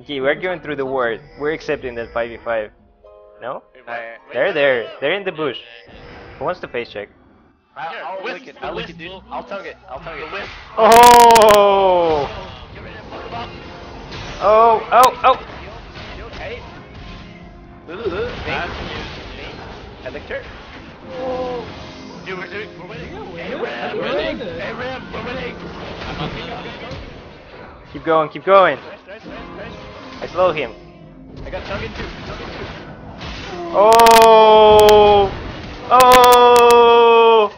Okay, we're going through the ward. We're accepting that 5v5. No? I, They're there. They're in the bush. Who wants to face check? I'll, Here, I'll wisp, lick it. the I'll lick wisp it, dude. will- I'll tongue it. I'll tongue The it. wisp. Oh! Get ready to fuck him up. Oh! Oh! Oh! You okay? Ooh, That's me? news Me? I licked her. Dude, we're doing, we're winning. Yeah, Hey, we're Ram, winning. we're We're winning. winning. Hey, Ram, we're winning. I'm on me. Keep going, keep going. Nice, nice, nice, nice. I slow him. I got tongue in too. Tongue in too. Oh! Oh!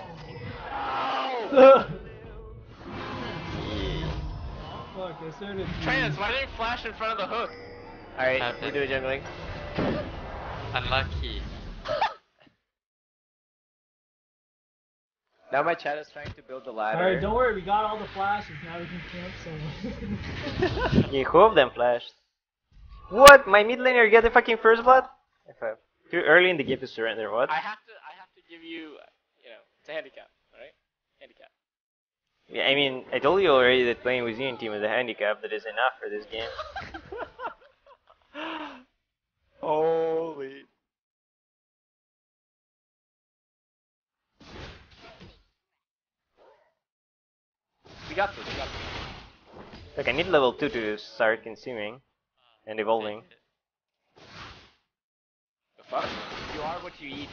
Fuck, I started. Trans, why didn't you flash in front of the hook? Alright, Happen. we're doing jungling. Unlucky. Now my chat is trying to build the ladder. Alright, don't worry, we got all the flashes. Now we can camp somewhere. Yeah, who of them flashed? What? My mid laner get the fucking first blood? F5. Too early in the game to surrender, what? I have to, I have to give you, you know, it's a handicap, alright? Handicap. Yeah, I mean, I told you already that playing with Union team is a handicap that is enough for this game. Holy. We got this, we got this. Look, I need level 2 to start consuming and evolving. The fuck? You are what you eat.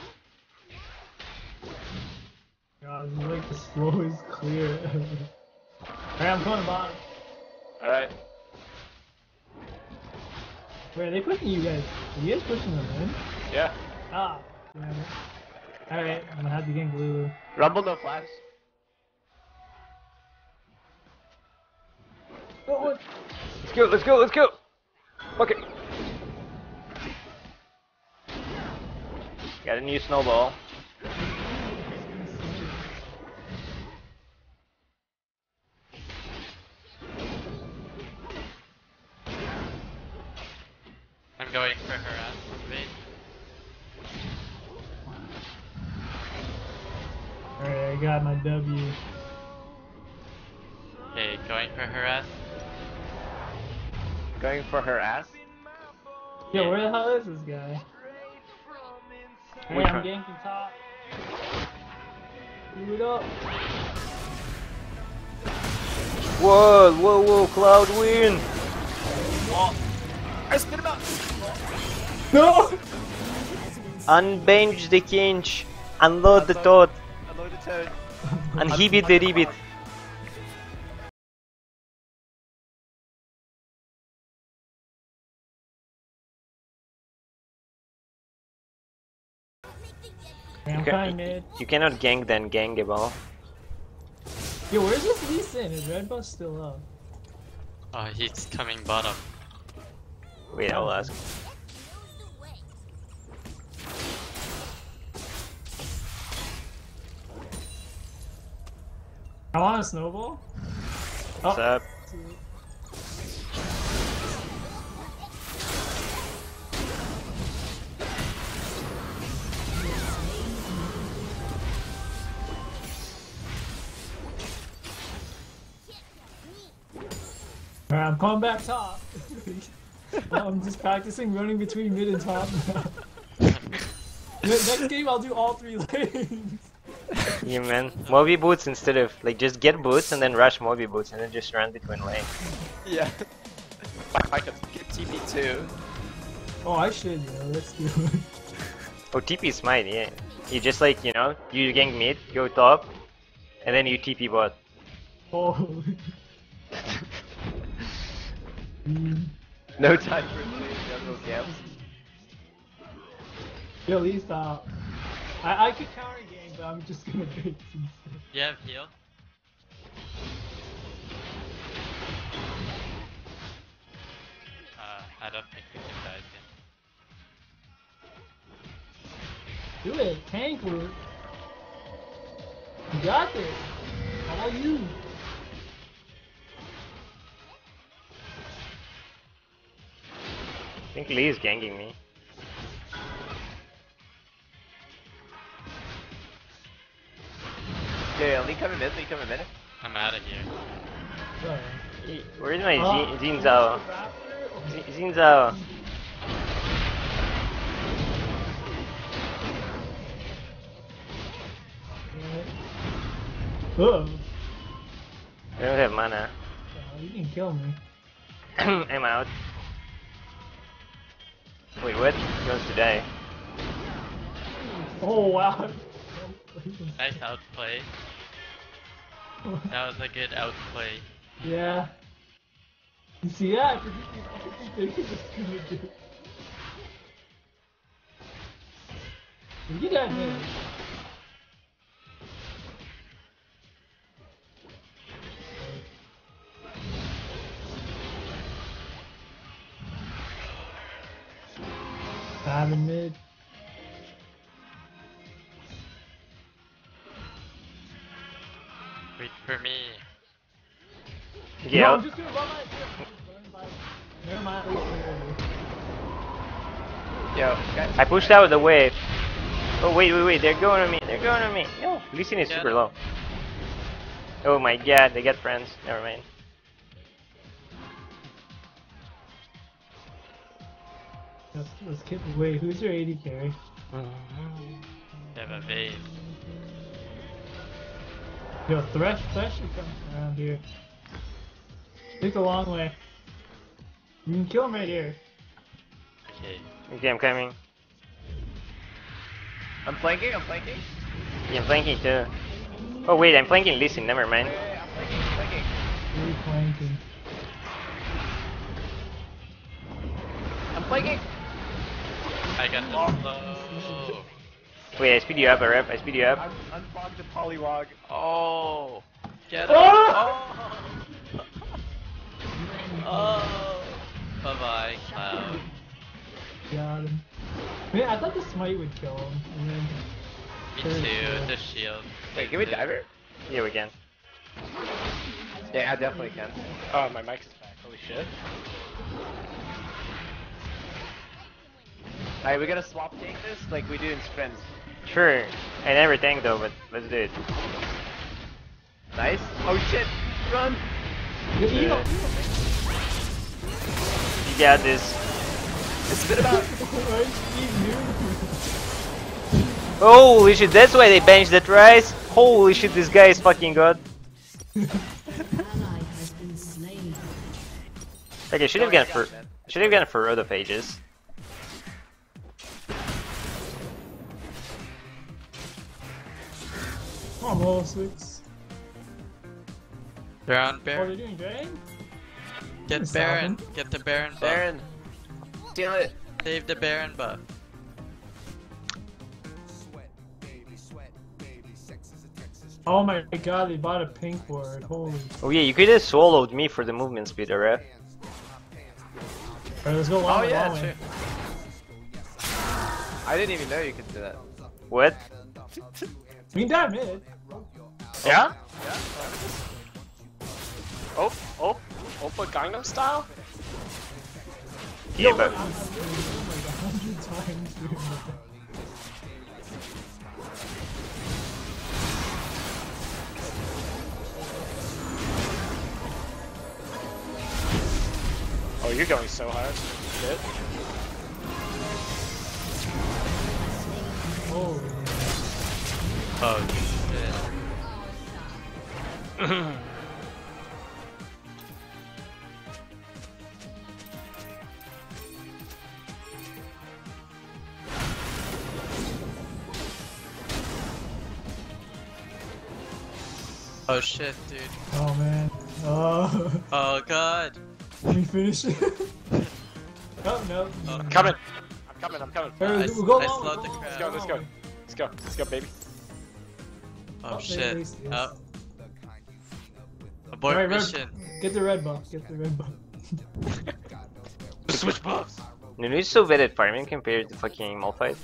God, this is like the is clear ever. Alright, I'm going to bottom. Alright. Wait, are they pushing you guys? Are you guys pushing them in? Yeah. Ah, damn it. Alright, I'm gonna have to gank Lulu. Rumble no flash. Oh. Let's go, let's go, let's go! Okay. Got a new snowball. Unbench the Kench, unload the toad, Unload the toad. unhibit the ribbit. Hey, I'm You, ca- kinda mid. you cannot gank then gankable. Yo, where's this Lee Sin? Is Red Bus still up? Oh, he's coming bottom. Wait, I'll ask. I want a snowball. What's Oh. up? Alright, I'm coming back top. I'm just practicing running between mid and top now. Next game I'll do all three lanes. Yeah, man. Moby boots instead of like just get boots and then rush Moby boots and then just run between lanes. Yeah. I could get TP too. Oh, I should, yo. Let's do it. Oh, TP is mine. yeah. You just like you know, you gank mid, go top, and then you TP bot. Oh. No time for playing jungle camps. Yo, Lee, stop. I, I could counter game, but I'm just gonna bait instead. You have heal? Uh, I don't think we can die again. Do it, tank root. You got this. How All you. I think Lee is ganking me. Yeah, yeah, Lee coming mid, Lee coming mid. I'm out of here. Where's my Oh, Jin Jin Zhao? Raptor or Z- Xin Zhao. Oh, I don't have mana. you can kill me. I'm out. Wait, what? He wants to die. Oh wow. Nice outplay. That was a good outplay. yeah. You see that? I predicted everything he was gonna do. Five in mid. Wait for me. Yeah. Never. Yo. I pushed out the wave. Oh wait, wait, wait! They're going on me. They're going on me. Yo, Lee Sin is Get super low. Oh my god, they get friends. Never mind. Let's, let's keep Wait, who's your AD carry? They have a wave. Yo, Thresh, Thresh should come around here. Take a long way. You can kill him right here. Okay. Okay, I'm coming. I'm flanking, I'm flanking. Yeah, I'm flanking too. Oh wait, I'm flanking Listen, Never mind. Wait, wait, I'm flanking, I'm flanking. Really flanking. I'm flanking. I got the slow. Wait, I speed you up, I Arep. I speed you up. I'm unfogged the polywog. Oh! Get him! Ah! Oh! oh! Bye bye, Cloud. Got him. Man, I thought the smite would kill him. And then Me too, the shield. Wait, give me diver? Yeah, we can. Yeah, I definitely can. Oh, my mic is back. Holy shit. Alright, we gotta swap tank this like we do in sprints. Sure. And everything though, but let's do it. Nice. Oh shit! Run! You- you got this. Spit about! Right? He knew. Holy shit, that's why they benched that rice! Holy shit, this guy is fucking god. ally has been slain. Like I should have yeah, gone for got it, man. I should have gone for other pages. Come on, level six. They're on Oh, Baron. they're doing dragon? Get Stop Baron. him. Get the Baron buff. Baron! Steal it! Save the Baron buff. Oh my god, they bought a pink ward. Holy. Oh yeah, you could have swallowed me for the movement speed, Arep. Alright, let's go long Oh yeah, long true. I didn't even know you could do that. What? We can die mid. Yeah? Oh, oh, Oppa Gangnam style? Yeah, Yo, but I'm- I'm doing it like a hundred times during the- Oh, you're going so hard. Shit. Holy. Oh shit. Oh shit, dude. Oh man. Oh. Oh god. Can we finish it? oh no. Oh, I'm coming. I'm coming, I'm coming. Alright, I- we'll go I long, slowed we'll the crowd. Let's go, let's go. Let's go, let's go, baby. Oh Oh, they shit. raced this. Oh. Uh, abort Alright, red- mission. Get the red buff. Get the red buff. Switch buffs. Nunu's so bad at farming compared to fucking Malphite.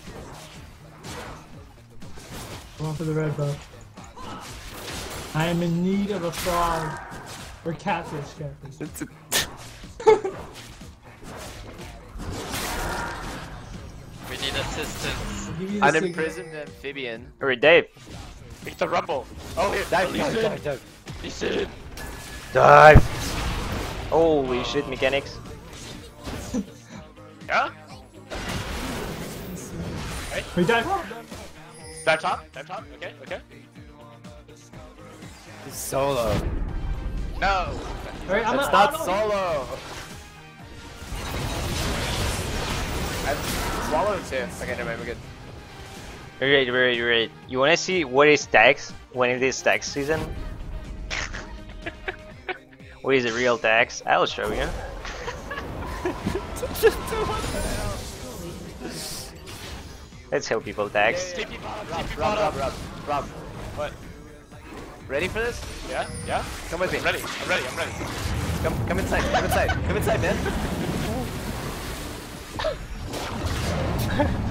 Going for the red buff. I am in need of a frog. Or catfish, catfish. We need assistance. I'll give the An imprisoned amphibian. Alright, Dave. Get the rumble. Oh, here. Dive, dive, Sin. dive, dive. Lee Sin. Dive! Holy shit, mechanics. Yeah? Wait, dive. Dive top, dive top, okay, okay. He's solo. No! Alright, I'm That's not not solo. I swallowed too. Okay, never mind, we're good. Wait, wait, wait. You wanna see what is tax when it is tax season? what is a real tax? I'll show you. Let's help people tax. TP bottom, Rob, TP Rob, Rob. Rob, Rob. What? Ready for this? Yeah? Yeah? Come with me. I'm ready, I'm ready, I'm ready. Come, come inside. Come inside. Come inside, man.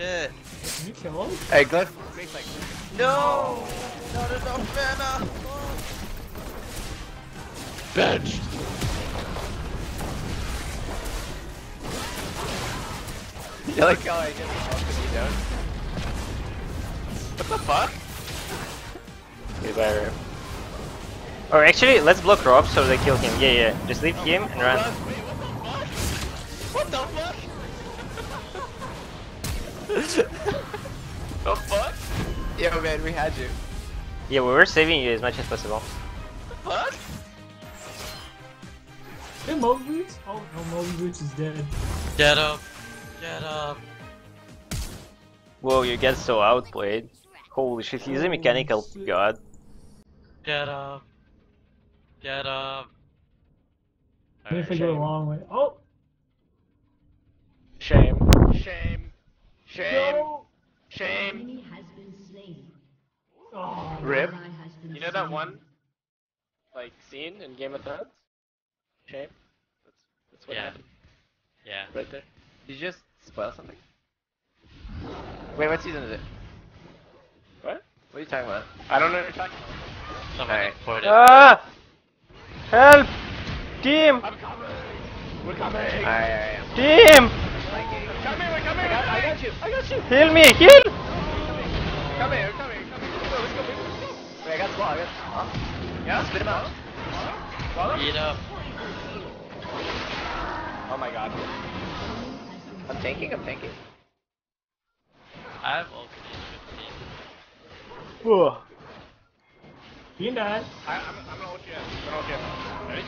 Oh shit. Can you kill him? Hey, Glyph. Great. No! No, there's no mana! Bench! You like how I get the fuck with you don't? What the fuck? You better. Or actually, let's block Rob so they kill him. Yeah, yeah. Just leave him and run. The fuck? the? Yo, man, we had you. Yeah, we were saving you as much as possible. Fuck? Hey, Moby Boots? Oh, no, Moby Boots is dead. Get up! Get up! Whoa, you get so outplayed. Holy shit, he's a mechanical shit. god. Get up! Get up! What if I go the long way? Oh! Shame. Shame. Shame. No! Shame. Has been slain. Oh, Rip. Has been You know that one, like, scene in Game of Thrones? Shame. That's, that's what Yeah. happened Yeah. right there. Did you just spoil something? Wait, what season is it? What? What are you talking about? I don't know what you're talking Someone Alright. imported. Ah! Help! Team! about. I'm coming! We're coming! Alright, alright, alright. Team! Coming, we're coming, we're! I got you, I got you! Heal me! Heal! Come here, come here, come here. Let's go, let's go, let's go. Wait, I got Squall, I got Squall. Yeah, spit him out. Follow? Eat up! Oh my god. I'm tanking, I'm tanking. I have ultimate 15. Whoa. You can die. I, I'm, I'm gonna hold you. I'm gonna hold you. Ready?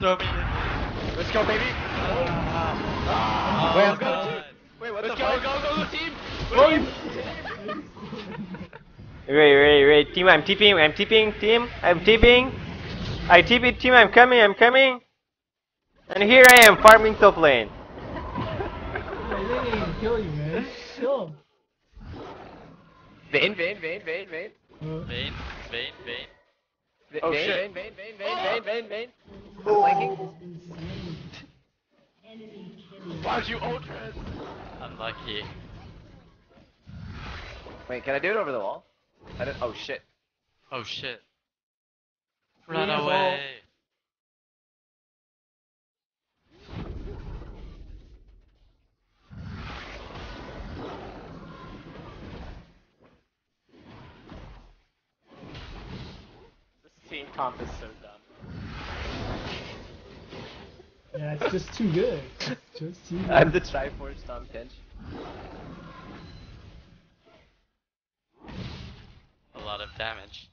Throw me in. Let's go, baby! Oh, Wait, I'm God. Wait, what Let's the go, fuck? go, go, go, team! Wait, wait, wait. Team, I'm tipping. I'm tipping. Team, I'm tipping. I tip it. Team, I'm coming. I'm coming. And here I am farming top lane. Yeah, they didn't even kill you, man. Kill him. Vayne, Vayne, Vayne, Vayne, Vayne. Uh, Vayne, Vayne, Vayne. V- Oh, Vayne, shit. Vayne, Vayne, Vayne, Vayne, Vayne, Vayne, Vayne. I'm flanking. Has been slain. Enemy killing. Why'd you ultras? Unlucky. Wait, can I do it over the wall? I don't. Oh shit. Oh shit. Run Yeah, away! This team comp is so yeah, it's just too good. Just too good. I'm the Triforce Tahm Kench. A lot of damage.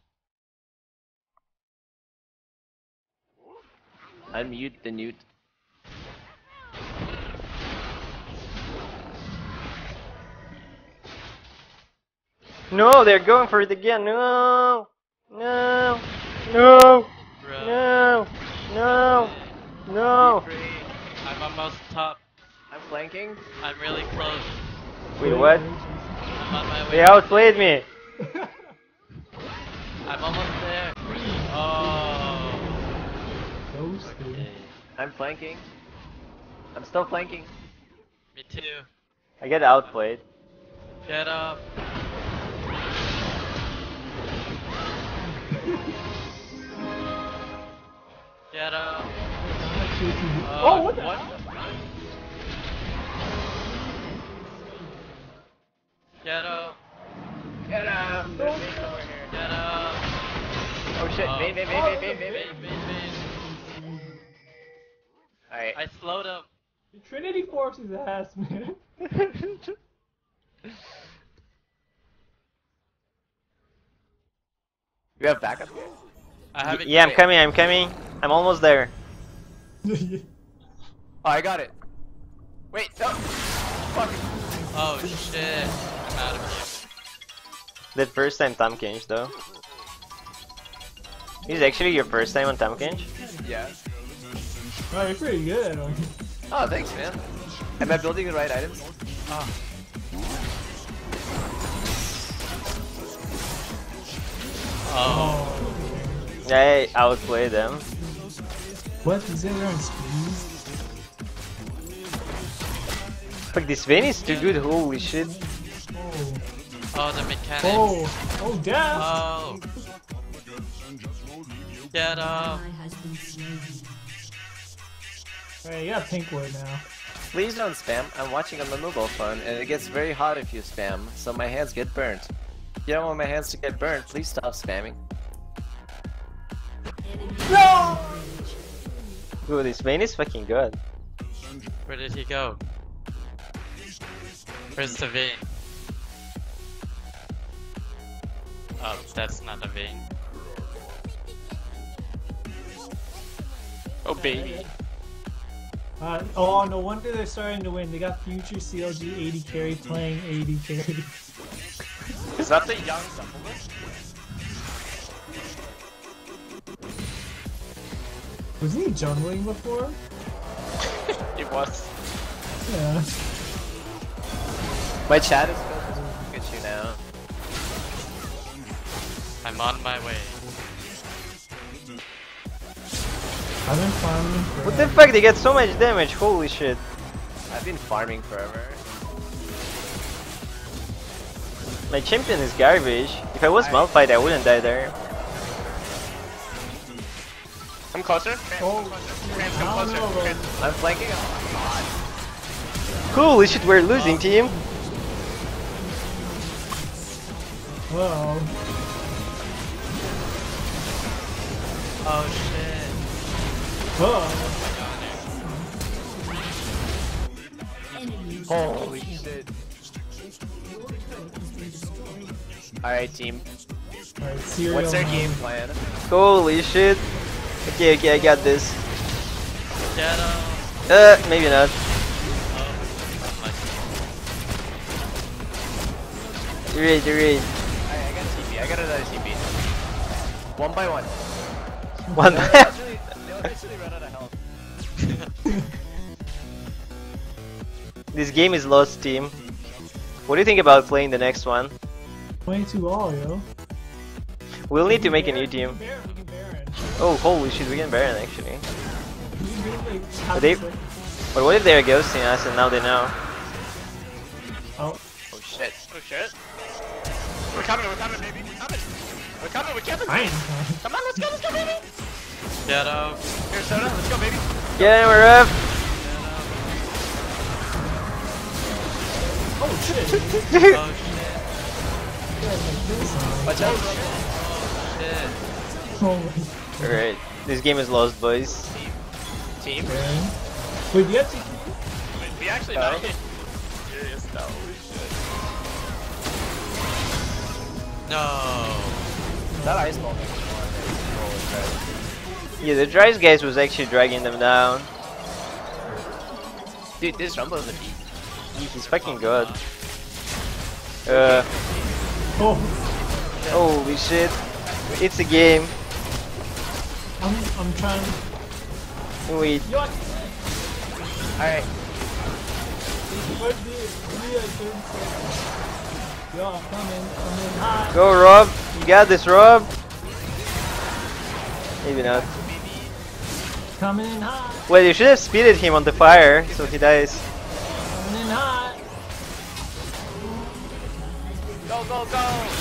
Unmute the newt. No, they're going for it again. No, no, no, Bro. no, no, no. Free. I'm almost top. I'm flanking. I'm really close. Wait, what? I'm on my way. They outplayed me. I'm almost there. Oh. Ghosted. Okay. I'm flanking. I'm still flanking. Me too. I get outplayed. Get up. Get up. Actually. Uh, oh, what the what? hell? Get up. Get him! Get up. Oh shit! Alright, I slowed him. Trinity Force his ass, man. You have backup here? I have it. Yeah, I'm coming, I'm coming. I'm almost there. Oh, I got it. Wait, no. Fuck. Oh shit. I'm out of That first time Tahm Kench though. This is actually your first time on Tahm Kench? Yeah. oh, you're pretty good. Oh, thanks, man. Am I building the right items? here. Oh. I outplayed them. What? He's in there and? Fuck, this Vayne is too good, holy shit. Oh. Oh, the mechanics. Oh. Oh, death! Oh. Get Ally up. has been slain. You got pink wood now. Please don't spam. I'm watching on the mobile phone, and it gets very hot if you spam, so my hands get burnt. If you don't want my hands to get burnt, please stop spamming. Dude, this Vayne is fucking good. Where did he go? Where's the vein? Oh, that's not a vein. Oh baby. Uh, oh, no wonder they're starting to win. They got future CLG AD carry playing AD carry. Is that the young supplement? Wasn't he jungling before? It was. Yeah. My chat is filled with Pikachu now. I'm on my way. I've been farming for What the fuck, they get so much damage, holy shit. I've been farming forever. My champion is garbage. If I was Malphite, I wouldn't die there. I'm closer. Oh, Trans, I come don't closer. know, bro. Trans- I'm flanking. Holy shit, we should we're losing oh. team. Whoa. Oh shit. Whoa. Holy shit. Alright, team. Alright. What's their game plan? Holy shit. Okay, okay, I got this. Get. Uh, maybe not. Oh, unlucky. Raid, raid. Alright, I got TP. I got another TP. One by one. One. They'll eventually, run out of health. this game is lost, team. What do you think about playing the next one? 22 all, yo. We'll need to make a new team. We can Baron. Oh, holy shit, we can Baron actually. We can do like But they- But what if they're ghosting us and now they know? Oh, Oh shit. Oh shit. We're coming, we're coming, baby. We're coming. We're coming, we're coming. fine. Come on, let's go, let's go, baby. Get him. Here, soda, let's go, baby. Yeah, we're up! Oh shit. Oh, oh Watch out. Oh, shit. Oh my Alright, this game is lost, boys. Team. Baron. Wait, do you have to We actually No. died. Serious, no. No. That ice ball. Yeah, the Dries guys was actually dragging them down. Dude, this Rumble is a beat. He's fucking good. Uh, Oh, holy shit. It's a game. I'm, I'm trying. Wait, Yo, I- Alright. what did we had 30 seconds. Yo, I'm coming. Coming hot. go Rob. You got this, Rob. Maybe not. Coming in hot. Well, you should have speeded him on the fire, so he dies. Coming in hot. Go, go, go.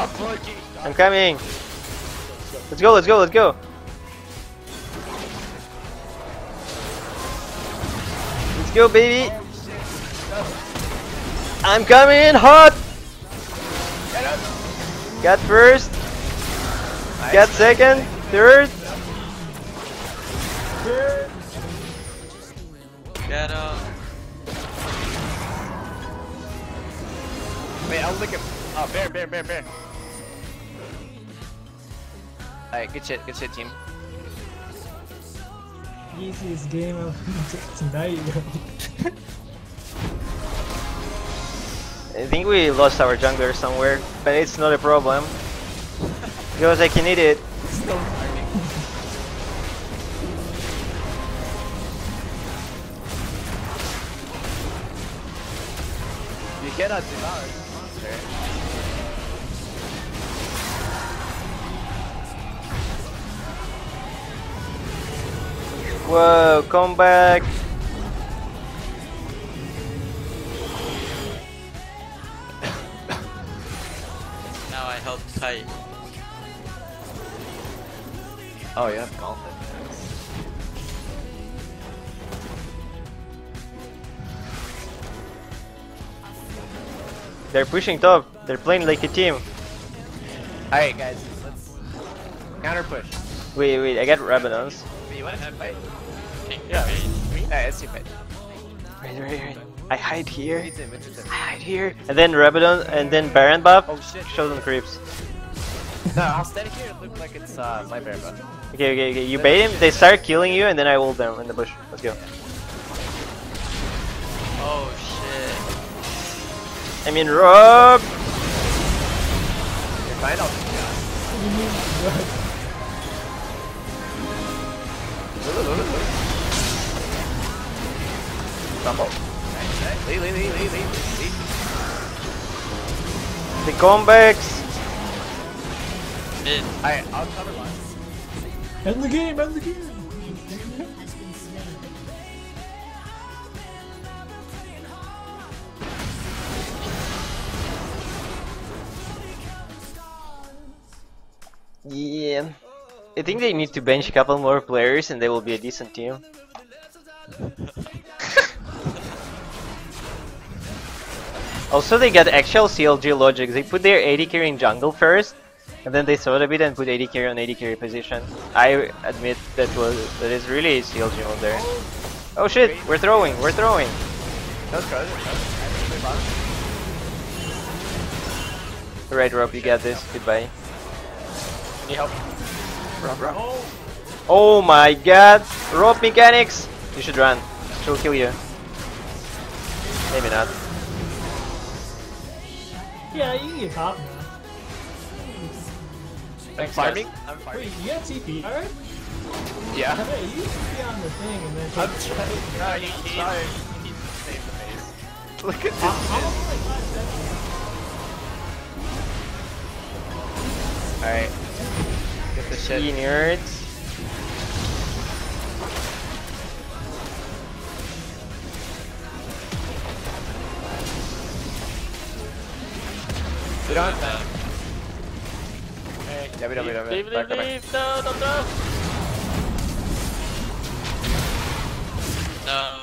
I'm coming. Let's go, let's go, let's go. Let's go, baby. I'm coming hot. Got first. Got second. Third. Get up. Wait, I'll lick him. Oh, bear, bear, bear, bear. Alright, good shit, good shit, team. Easiest game of tonight. I think we lost our jungler somewhere, but it's not a problem. Because I can eat it. You cannot devour Whoa, come back. Now I help Kite. Oh, you have gauntlet. They're pushing top. They're playing like a team. Alright, guys, let's counter push. Wait, wait, I got Rabadons. Wait, you wanna fight? King Yeah. Raid. Alright, let's see fight. Wait, wait, wait. I hide here. It's in, it's in. I hide here. And then Rabadon, and then Baron buff. Oh shit. Show them creeps. No, I'll stand here and look like it's uh, my bear button. Okay, okay, okay. You bait him, they start killing you, and then I ult them in the bush. Let's go. Oh shit. I mean, Rob! You're fine, I'll Lead, lead, lead, lead, lead. The comebacks! Mid. Alright, I'll cover line. End the game, end the game. I think they need to bench a couple more players and they will be a decent team. also, they got actual CLG logic. They put their AD carry in jungle first, and then they soda bit and put AD carry on AD carry position. I admit that was that is really CLG mode there. Oh shit, we're throwing, we're throwing. No, throw it, throw it. Alright. Right, Rob, you got this. Goodbye. Need help? Oh my god! Rope mechanics! You should run. She'll kill you. Maybe not. Yeah, you can get top now. I'm farming. I'm farming. Wait, you got TP, alright? Yeah. Hey, you TP on the thing and then I'm trying. No, you need, you need to save the base. Look at this. I'm only like five seconds. Alright. Get the shit. Ye nerds. We don't. Hey, Yeah, we don't, we don't, we leave, don't. leave, Back, back, leave, no, don't throw. No.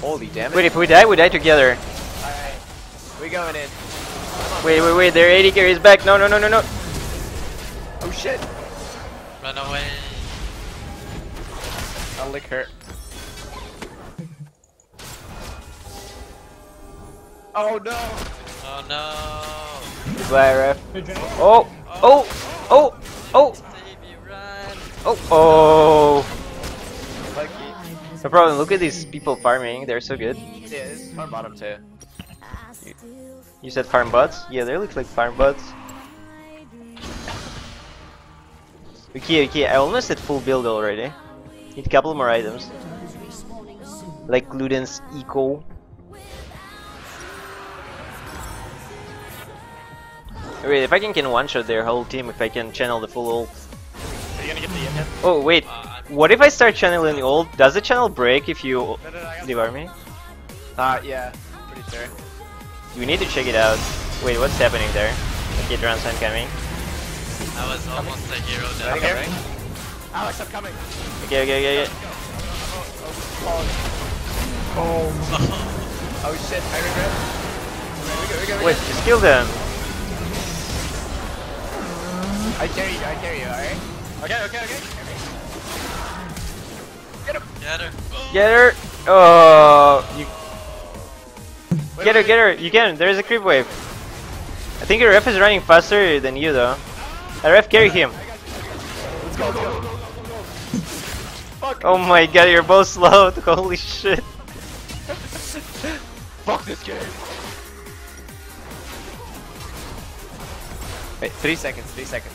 Holy damn it. Wait, if we die, we die together. Alright. We going in. Wait, wait, wait, their AD carry is back. No, no, no, no, no. Oh shit. Run away. I'll lick her. Oh no. Oh no. Goodbye, ref. Good job. Oh, oh, oh, oh, Baby, run. oh, oh. Lucky. No problem. Look at these people farming. They're so good. Yeah, this is our bottom two. You said farm bots? Yeah, they look like farm bots. Okay, okay, I almost at full build already. Need a couple more items. Like Luden's Echo. Wait, if I can can one-shot their whole team, if I can channel the full ult. Oh, wait. Uh, What if I start channeling ult? Does the channel break if you devour me? Uh, yeah. Pretty sure. We need to check it out. Wait, what's happening there? Okay, Dransan coming. I was almost a hero Ready, there. ready? Alex, I'm coming. Okay, okay, okay, okay. Oh, oh shit, I regret. We go, we go, we go. Wait, just kill them. I carry you, I carry you, alright? Okay, okay, okay. Get her. Get her! Oh, you get her, get her! You can. There's a creep wave. I think your ref is running faster than you though. A ref carry him. Let's go, let's go. Oh my god, you're both slow. Holy shit. Fuck this game. Wait, three seconds, three seconds.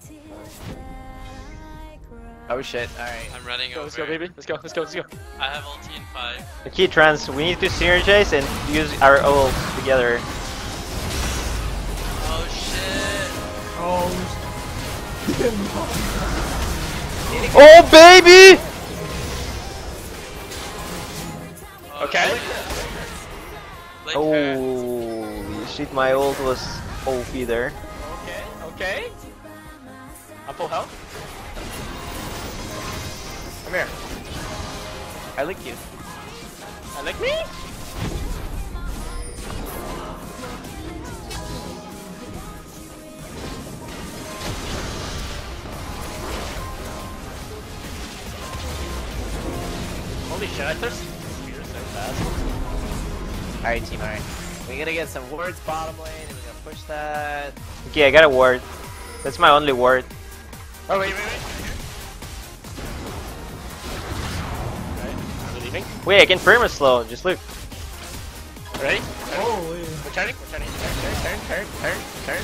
Tears that I cry. Oh shit, alright. I'm running Go, over. let's go, baby. Let's go, let's go, let's go. I have ulti in 5. The key trans, we need to synergize and use our ults together. Oh shit. Oh. Oh baby! Okay. Blink. Oh uh, shit, my ult was OP there. Okay, okay. I'm full health. Come here. I lick you. I like me. Holy shit, I thirst spear so fast. Alright, team, alright. We're gonna get some words bottom lane, and we're gonna push that. Okay, I got a ward. That's my only ward. Oh, wait, wait, wait. Right, are we leaving? Wait, I can perma slow. Just look. Ready? Holy. We're turning, we're turning. Turn, turn, turn, turn, turn.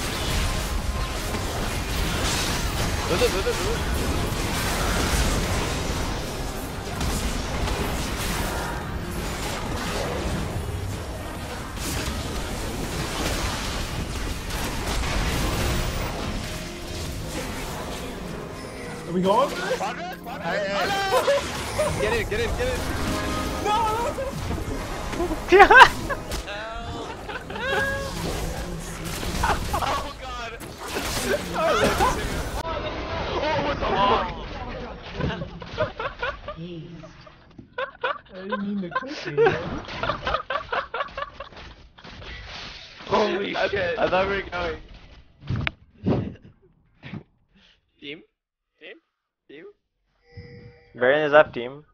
Are we going? Quadra? Quadra? Get in, get in, get in. Oh god! Haste. I didn't mean to click it. Holy shit. I thought we were going. Team? Team? Team? Baron is up, team.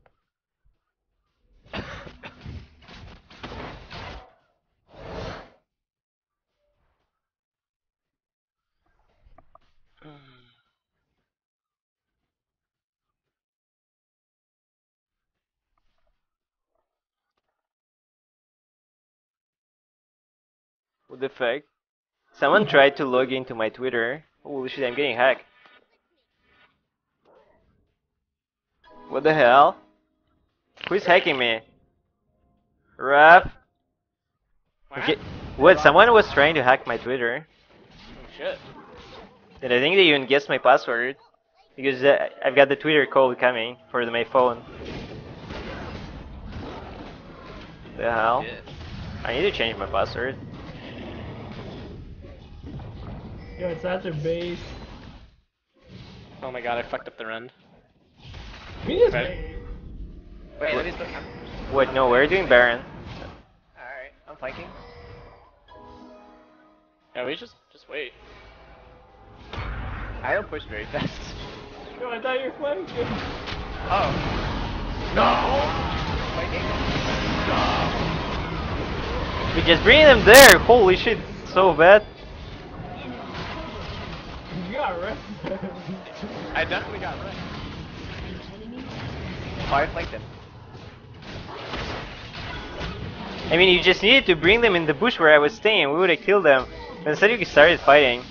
What the fuck? Someone tried to log into my Twitter. Holy shit, I'm getting hacked. What the hell? Who's hacking me? Rap? Okay. What? Someone was trying to hack my Twitter. Oh shit. And I think they even guessed my password. Because uh, I've got the Twitter code coming for the, my phone. The hell? I need to change my password. Yo, it's at their base. Oh my god, I fucked up the run. We just Right. Wait, let me split. What? No, we're doing Baron. Alright, I'm flanking. Yeah, we just just wait. I don't push very fast. Yo, I thought you were flanking. Oh. No! Flanking? We just bring them there. Holy shit, so bad. You got wrecked. I definitely got right. Fire flank them. I mean, you just needed to bring them in the bush where I was staying. We would have killed them. But instead, you started fighting.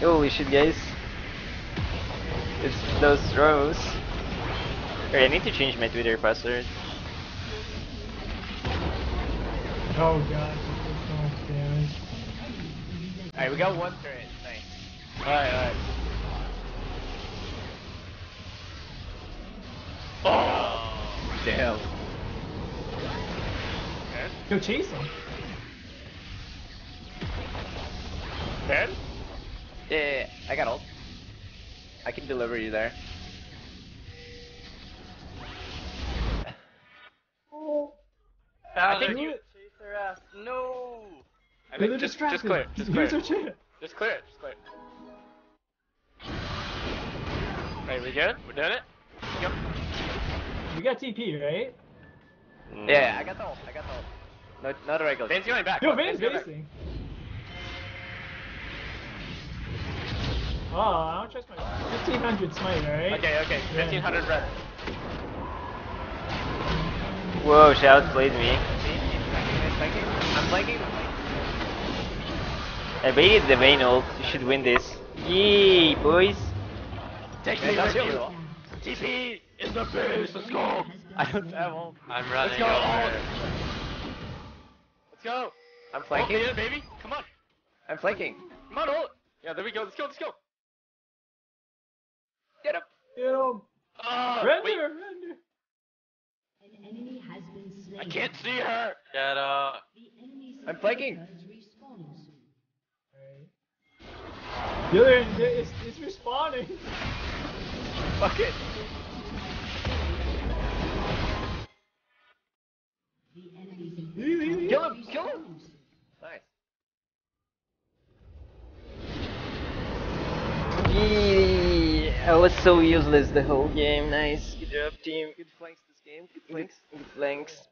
Holy shit, guys. It's those throws. Alright, I need to change my Twitter password. oh god, this did so much damage. Alright, we got one turret. Nice. Alright, alright. Damn. Dead? Go chase him. Ben? Yeah, I got ult. I can deliver you there. oh. I think you chase their ass. No. I mean, just, just clear. Just clear. Just clear. Just clear it. Just clear it. Right, we good? We're doing it? Yep. We got TP, right? Mm. Yeah, yeah, I got the ult. I got the ult. No, not a regular. Van's going back. Yo, Come on, Van's going back. basing. Oh, I don't trust my 1500 smite, alright? Okay, okay. Yeah. 1500 red. Whoa, she outplayed me. I'm flanking. I'm flanking. I baited the Vayne ult. You should win this. Yee, boys. Take Yeah, me that's with you. you. TP in the base. Let's go. I don't have ult. I'm running go. over. Let's go. I'm Flank flanking. it, baby. Come on. I'm flanking. Come on, hold. Yeah, there we go. Let's go. Let's go. Get him. Get him! Ah, Render! wait. Render! An enemy has been slain. I can't see her. Get up. I'm flanking. inhibitor is respawning soon. Alright. The other end, it's, it's respawning. Fuck it. Kill him. Kill him. Nice. Yee, I was so useless the whole game. Nice. Good job, team. Good flanks this game. Good Good flanks. good flanks.